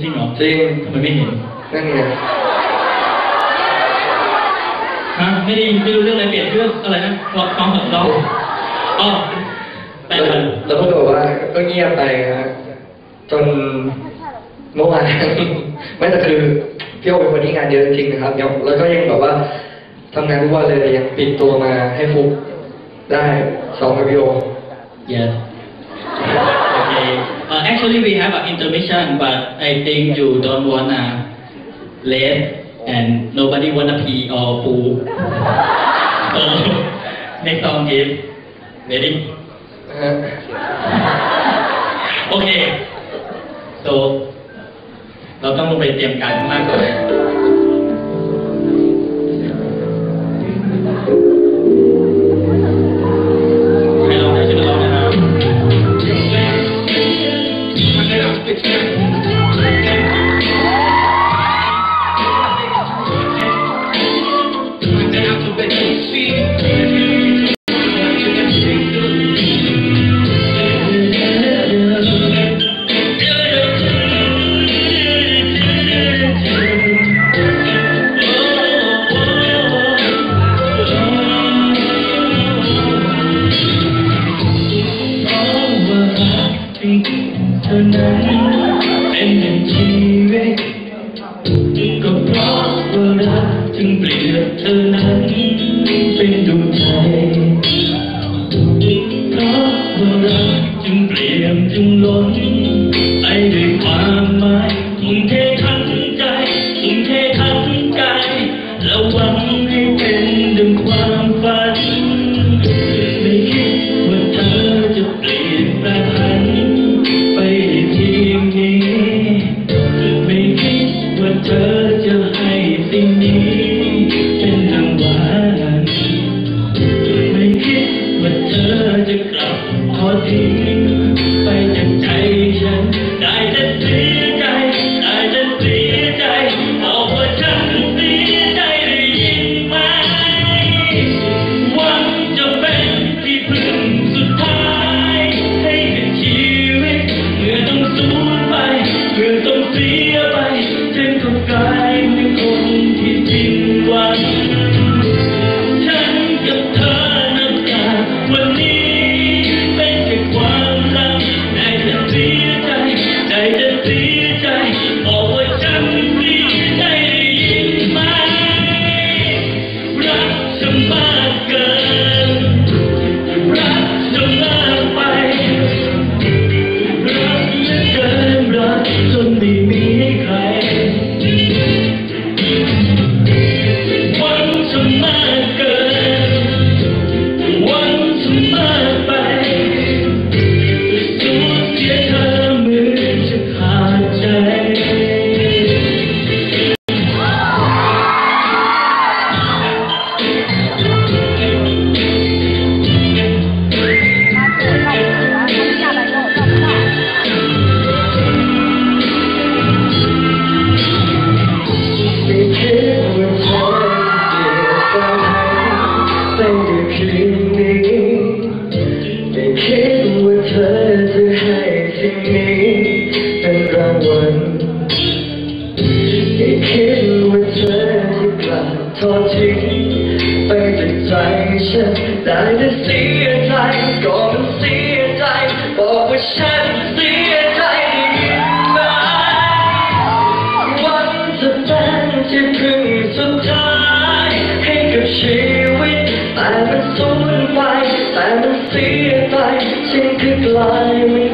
จริงเหรอจริงทำไมไม่เห็นนั่นไงฮะไม่ได้ไม่รู้เรื่องอะไรเปลี่ยนเรื่องอะไรนะเรงฟังแอบเราอ๋อแต่เราพูดบอกว่าก็เงียบไปครับจนเมื่อวานไม่แต่คือพี่โอเป็นคนที่งานเยอะจริงนะครับแล้วก็ยังแบบว่าทำงานทุกวันเลยยังปิดตัวมาให้ฟุกได้สองวิบพี่โอ yes Uh, actually, we have an intermission, but I think you don't wanna late and nobody wanna pee or poo. so next song is ready. okay. So เราต้องงไปเตรียมการมากกว่า นั้นเป็นอย่างชีวิตก็เพราะว่ารักจึงเปลี่ยนเธอนั้นเป็นดวง see if I seem to climb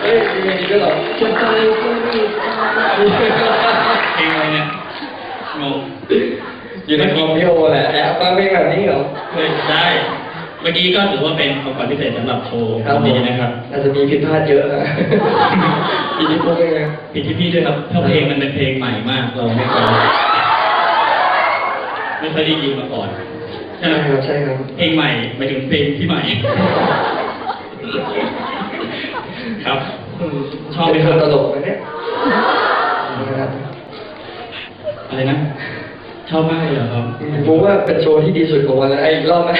เฮ้ยมีอย่างนี้ด้วยเหรอจะไปก็ไม่เพลงอะไรเนี่ยงงอยู่ในคอมพิวแหละแอบฟังเพลงแบบนี้เหรอเฮ้ยได้ เมื่อกี้ก็ถือว่าเป็นของขวัญพิเศษสำหรับโชว์นี้นะครับ อาจจะมีผิดพลาดเยอะนะทีนี้พวกเป็นไงผิดที่พี่ด้วยครับเพราะเพลงมันเป็นเพลงใหม่มากเราไม่เคยไม่เคยได้ยินมาก่อนใช่ครับใช่ครับเพลงใหม่หมายถึงเพลงที่ใหม่ ครับชอบไหมครับเป็นนตลกนะเนี่ยนะครับอะไรนะชอบมากเลยเหรอครับผมว่าเป็นโชว์ที่ดีสุดของวันแล้วไอ้อีกรอบไหม